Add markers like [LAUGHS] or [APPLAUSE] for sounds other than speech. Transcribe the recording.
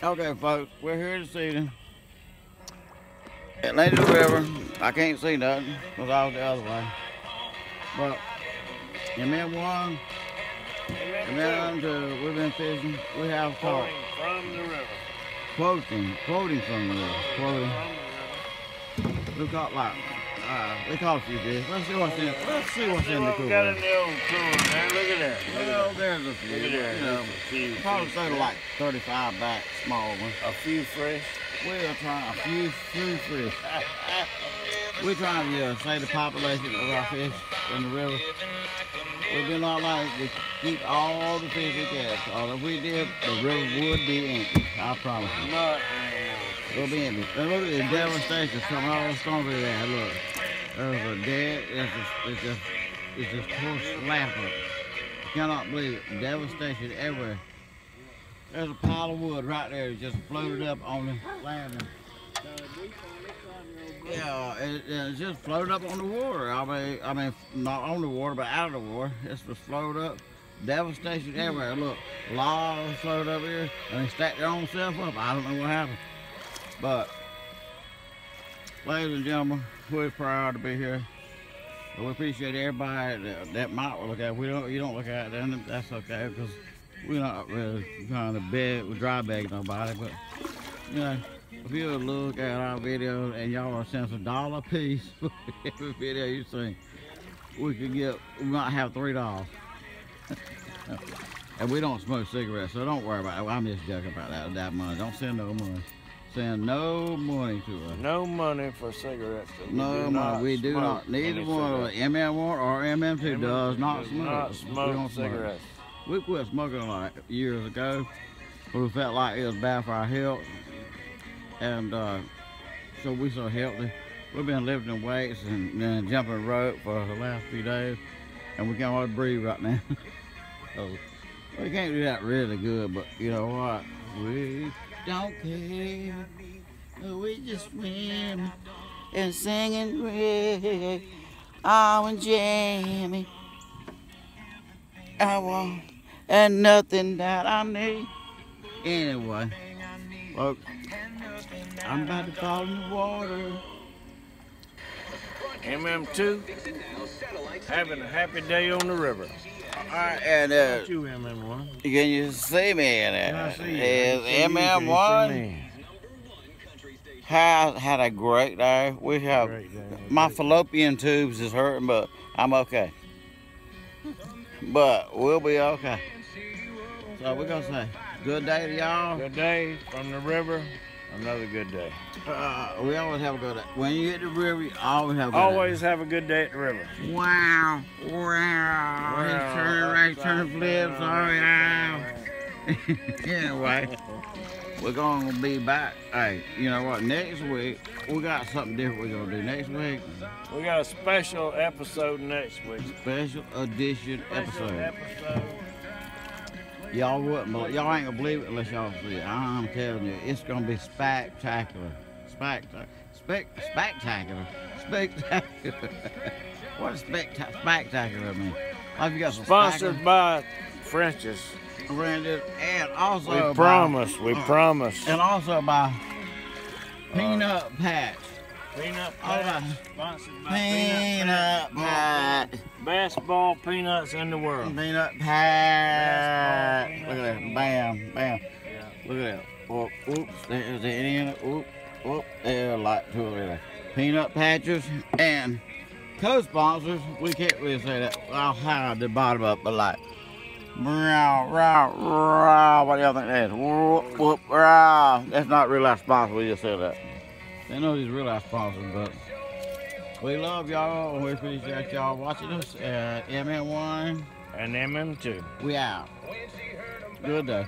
Okay, folks, we're here this evening. Atlanta River. I can't see nothing because I was the other way. But MM1, MM2, we've been fishing. We have caught. From the river. Quoting, quoting from the river. Quoting. We caught like, uh, we caught a few fish. Let's see what's in, let's see what's in the We got in cooler. the old cooler, man. Look at that. Look Well, at there's a few, Look at that. you know. few, Probably say like 35 back, small ones. a few fresh. We're trying a few, few fish. [LAUGHS] We're trying to uh, save the population of our fish in the river. We've been all like to keep all the fish we catch. Or if we did, the river would be empty. I promise you. Not Look at the devastation from all the storms had. Look, there's a dead. It's just, it's just, it's just poor slapper. Cannot believe it. Devastation everywhere. There's a pile of wood right there that just floated up on the land. Yeah, it, it just floated up on the water. I mean, I mean, not on the water, but out of the water. It's just floated up. Devastation everywhere. Look, logs floated up here, and they stacked their own self up. I don't know what happened, but ladies and gentlemen, we're proud to be here. We appreciate everybody that, that might look at. it. We don't, you don't look at it, then that's okay because we're not really trying to beg, we dry beg nobody, but you know, if you look at our video and y'all are sending a dollar piece for [LAUGHS] every video you see, we could get, we might have three dollars. [LAUGHS] and we don't smoke cigarettes, so don't worry about it. I'm just joking about that, that money. Don't send no money. Send no money to us. no money for cigarettes. No money. We do not. Neither one of us, cigarettes. MM1 or MM2 does not does smoke. not We don't smoke. cigarettes. We quit smoking like years ago. but We felt like it was bad for our health. And uh, so we're so healthy. We've been lifting weights and, and jumping rope for the last few days. And we can't hardly breathe right now. [LAUGHS] so we can't do that really good, but you know what? We don't care. We just swim and singing reggae. Oh, and Jamie. I want and nothing that I need. Anyway, folks, I'm about to fall in the water. MM2, having a happy day on the river. All right, and uh, you MM1. can you see me in it? I see you. Is I see you. Can you see MM1 me? has had a great day. We have Great day. my fallopian tubes is hurting, but I'm okay. But we'll be okay. So we're gonna say good day to y'all. Good day from the river. Another good day. Uh, we always have a good day. When you hit the river, you always have a good Always have a good day at the river. Wow, wow. Wow, turning right, upside flips. Oh yeah. [LAUGHS] anyway, we're gonna be back. Hey, you know what? Next week we got something different we're gonna do. Next week, We got a special episode next week. special edition Special episode. episode. Y'all wouldn't, believe, y'all ain't gonna believe it unless y'all see it. I'm telling you, it's gonna be spectacular, spectacular, spec, spectacular, spectacular. [LAUGHS] what does specta- spectacular mean? Like you got some Sponsored by French's. Brandon, and also We by- promise. We uh, promise. and also by Peanut Patch. Peanut right. Peanut Patch. Best ball peanuts in the world. Peanut. Peanut Look at that. Bam, bam. Look at that. Whoop, oops, there's the in it. Whoop, whoop, there, like two of there. Peanut patches and co-sponsors. We can't really say that. I'll hide the bottom up, but like, row, row, row. What do y'all think that is? Whoop, whoop, row. That's not real life sponsor. We just said that. They know these real life sponsors, but we love y'all and we appreciate y'all watching us at MM1. And MM2. We out. Good day.